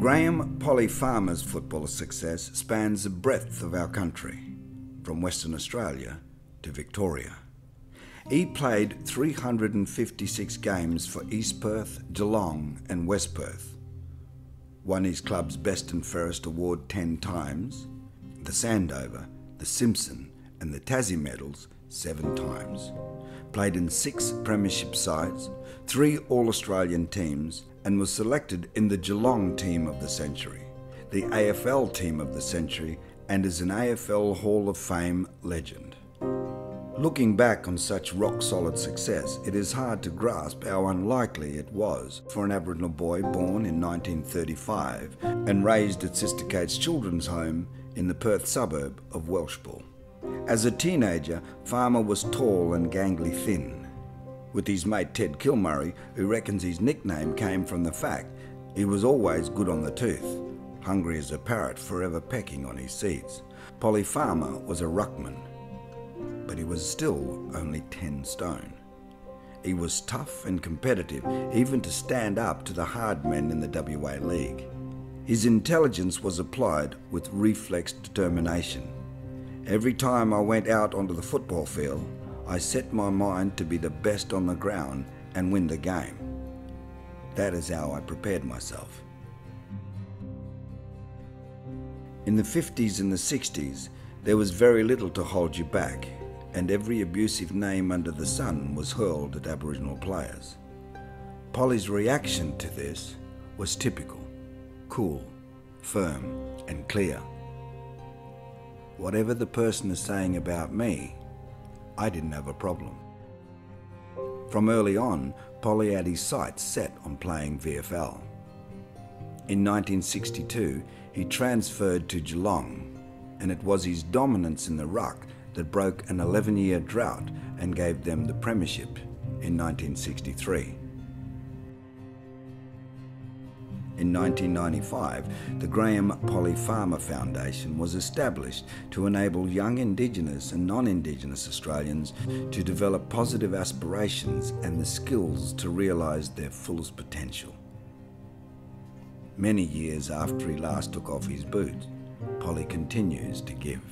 Graham Polly Farmer's football success spans the breadth of our country, from Western Australia to Victoria. He played 356 games for East Perth, Geelong, and West Perth. Won his club's Best and Fairest award 10 times, the Sandover, the Simpson, and the Tassie medals seven times. Played in six Premiership sides, three All Australian teams, and was selected in the Geelong Team of the Century, the AFL Team of the Century, and is an AFL Hall of Fame legend. Looking back on such rock solid success, it is hard to grasp how unlikely it was for an Aboriginal boy born in 1935 and raised at Sister Kate's Children's Home in the Perth suburb of Welshpool. As a teenager, Farmer was tall and gangly thin, with his mate Ted Kilmurray, who reckons his nickname came from the fact he was always good on the tooth, hungry as a parrot, forever pecking on his seeds. Polly Farmer was a ruckman but he was still only 10 stone. He was tough and competitive, even to stand up to the hard men in the WA League. His intelligence was applied with reflex determination. Every time I went out onto the football field, I set my mind to be the best on the ground and win the game. That is how I prepared myself. In the 50s and the 60s, there was very little to hold you back and every abusive name under the sun was hurled at Aboriginal players. Polly's reaction to this was typical, cool, firm, and clear. Whatever the person is saying about me, I didn't have a problem. From early on, Polly had his sights set on playing VFL. In 1962, he transferred to Geelong, and it was his dominance in the ruck that broke an 11 year drought and gave them the premiership in 1963. In 1995, the Graham Polly Farmer Foundation was established to enable young Indigenous and non Indigenous Australians to develop positive aspirations and the skills to realise their fullest potential. Many years after he last took off his boots, Polly continues to give.